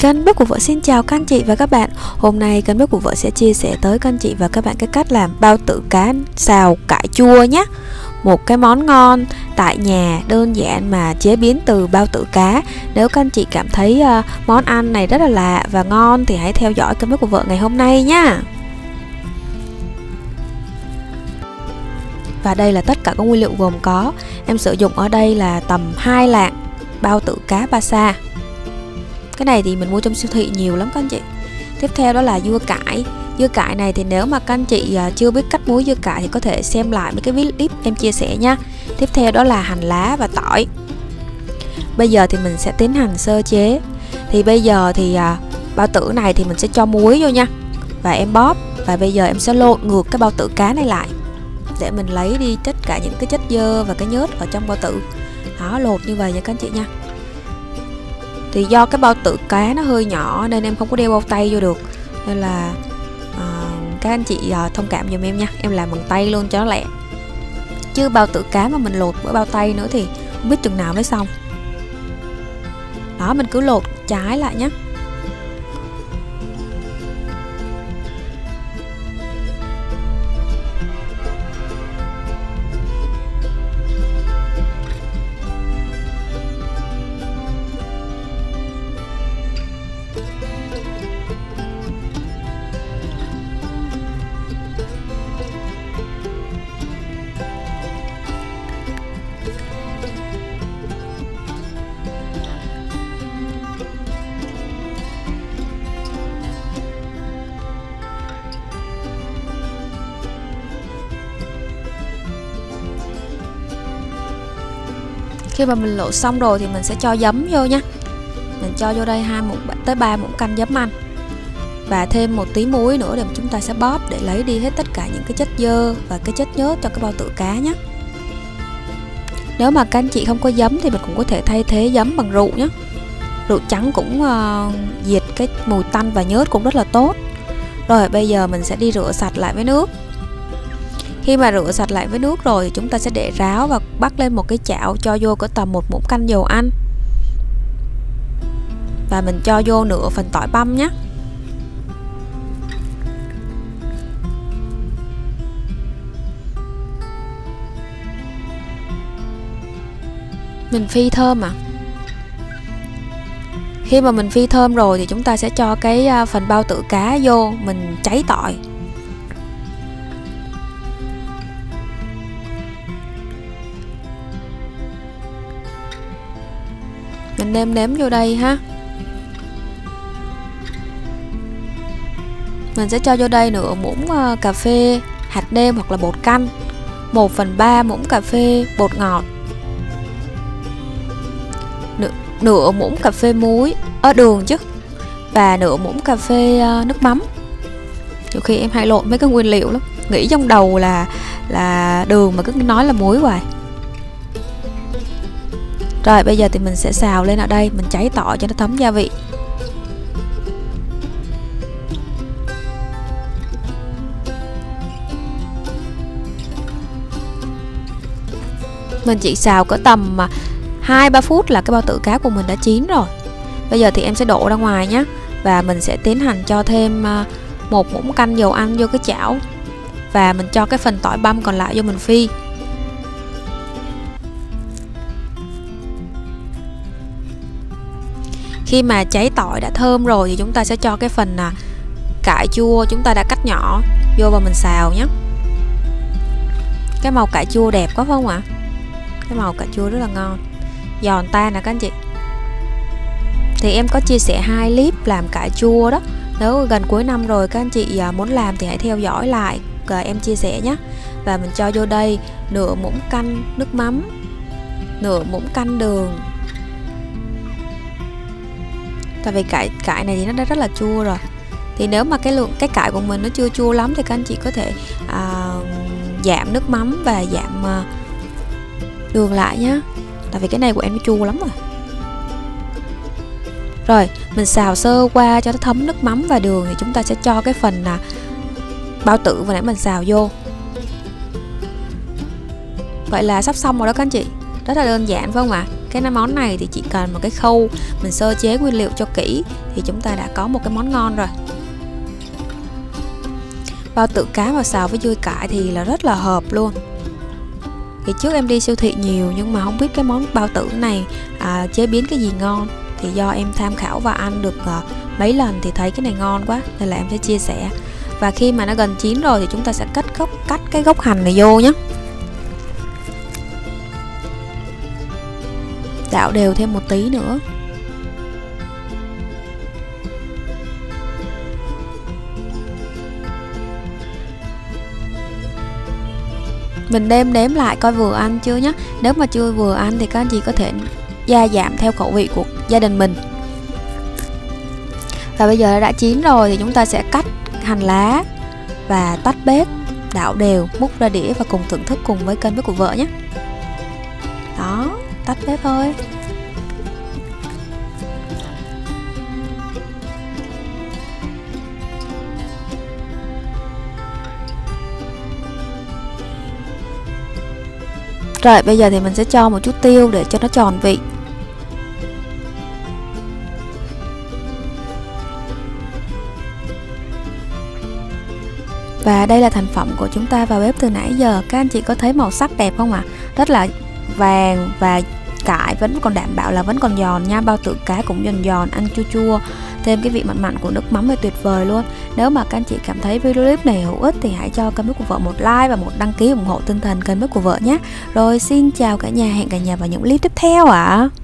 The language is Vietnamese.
Kênh bếp của vợ. Xin chào các anh chị và các bạn. Hôm nay kênh bếp của vợ sẽ chia sẻ tới các anh chị và các bạn cái cách làm bao tử cá xào cải chua nhé. Một cái món ngon tại nhà đơn giản mà chế biến từ bao tử cá. Nếu các anh chị cảm thấy uh, món ăn này rất là lạ và ngon thì hãy theo dõi kênh bếp của vợ ngày hôm nay nha. Và đây là tất cả các nguyên liệu gồm có. Em sử dụng ở đây là tầm 2 lạng bao tử cá ba sa cái này thì mình mua trong siêu thị nhiều lắm các anh chị. Tiếp theo đó là dưa cải. Dưa cải này thì nếu mà các anh chị à, chưa biết cách muối dưa cải thì có thể xem lại mấy cái clip em chia sẻ nha. Tiếp theo đó là hành lá và tỏi. Bây giờ thì mình sẽ tiến hành sơ chế. Thì bây giờ thì à, bao tử này thì mình sẽ cho muối vô nha. Và em bóp. Và bây giờ em sẽ lộn ngược cái bao tử cá này lại. Để mình lấy đi tất cả những cái chất dơ và cái nhớt ở trong bao tử. Đó, lột như vậy nha các anh chị nha thì do cái bao tử cá nó hơi nhỏ nên em không có đeo bao tay vô được. Nên là uh, các anh chị uh, thông cảm giùm em nha. Em làm bằng tay luôn cho nó lẹ. Chứ bao tử cá mà mình lột với bao tay nữa thì không biết chừng nào mới xong. Đó mình cứ lột trái lại nhé khi mà mình lột xong rồi thì mình sẽ cho giấm vô nha. Mình cho vô đây hai muỗng tới 3 muỗng canh giấm ăn và thêm một tí muối nữa để chúng ta sẽ bóp để lấy đi hết tất cả những cái chất dơ và cái chất nhớt cho cái bao tử cá nhé. Nếu mà các anh chị không có giấm thì mình cũng có thể thay thế giấm bằng rượu nhé. Rượu trắng cũng uh, diệt cái mùi tanh và nhớt cũng rất là tốt. Rồi bây giờ mình sẽ đi rửa sạch lại với nước khi mà rửa sạch lại với nước rồi thì chúng ta sẽ để ráo và bắt lên một cái chảo cho vô cỡ tầm một muỗng canh dầu ăn. Và mình cho vô nửa phần tỏi băm nhé. Mình phi thơm à khi mà mình phi thơm rồi thì chúng ta sẽ cho cái à, phần bao tử cá vô, mình cháy tỏi. Mình nêm nếm vô đây ha. Mình sẽ cho vô đây nửa muỗng ờ, cà phê hạt nêm hoặc là bột canh. 1 phần 3 muỗng cà phê bột ngọt. Nửa, nửa muỗng cà phê muối. Ở đường chứ. Và nửa muỗng cà phê uh, nước mắm. Nhiều khi em hay lộn mấy cái nguyên liệu lắm. Nghĩ trong đầu là là đường mà cứ nói là muối hoài rồi, bây giờ thì mình sẽ xào lên ở đây, Mình cháy tỏi cho nó thấm gia vị. Mình chỉ xào cỡ tầm à, 2-3 phút là cái bao tử cá của mình đã chín rồi. Bây giờ thì em sẽ đổ ra ngoài nhé Và mình sẽ tiến hành cho thêm à, một muỗng canh dầu ăn vô cái chảo. Và mình cho cái phần tỏi băm còn lại vô mình phi. Khi mà cháy tỏi đã thơm rồi thì chúng ta sẽ cho cái phần à, cải chua chúng ta đã cắt nhỏ vô và mình xào nhé. Cái màu cải chua đẹp quá không ạ? Cái màu cải chua rất là ngon. Giòn tan nè các anh chị. Thì em có chia sẻ hai clip làm cải chua đó. Nếu gần cuối năm rồi các anh chị à, muốn làm thì hãy theo dõi lại và em chia sẻ nhé. Và mình cho vô đây nửa muỗng canh nước mắm nửa muỗng canh đường tại vì cải cải này thì nó đã rất là chua rồi. Thì nếu mà cái lượng cái cải của mình nó chưa chua lắm thì các anh chị có thể à, giảm nước mắm và giảm à, đường lại nhá. Tại vì cái này của em nó chua lắm rồi. Rồi mình xào sơ qua cho nó thấm nước mắm và đường thì chúng ta sẽ cho cái phần là bao tử vừa nãy mình xào vô. Vậy là sắp xong rồi đó các anh chị. Rất là đơn giản phải không ạ? à? Cái món này thì chỉ cần một cái khâu mình sơ chế nguyên liệu cho kỹ thì chúng ta đã có một cái món ngon rồi. Bao tử cá và xào với dưa cải thì là rất là hợp luôn. Thì trước em đi siêu thị nhiều nhưng mà không biết cái món bao tử này à, chế biến cái gì ngon thì do em tham khảo và ăn được à, mấy lần thì thấy cái này ngon quá nên là em sẽ chia sẻ. Và khi mà nó gần chín rồi thì chúng ta sẽ cắt gốc cắt cái gốc hành này vô nhé đảo đều thêm một tí nữa. Mình đem đếm lại coi vừa ăn chưa nhé nếu mà chưa vừa ăn thì các anh chị có thể gia giảm theo khẩu vị của gia đình mình. Và bây giờ đã chín rồi thì chúng ta sẽ cắt hành lá và tắt bếp, đảo đều, múc ra đĩa và cùng thưởng thức cùng với kênh với của vợ nhé. Đó tắt bếp thôi Rồi, bây giờ thì mình sẽ cho một chút tiêu để cho nó tròn vị Và đây là thành phẩm của chúng ta vào bếp từ nãy giờ Các anh chị có thấy màu sắc đẹp không ạ? À? Rất là vàng và cải vẫn còn đảm bảo là vẫn còn giòn nha Bao tử cá cũng giòn giòn, ăn chua chua Thêm cái vị mặn mặn của nước mắm là tuyệt vời luôn Nếu mà các anh chị cảm thấy video clip này hữu ích Thì hãy cho kênh bếp của vợ một like và một đăng ký ủng hộ tinh thần kênh bếp của vợ nhé Rồi xin chào cả nhà, hẹn cả nhà vào những clip tiếp theo ạ à.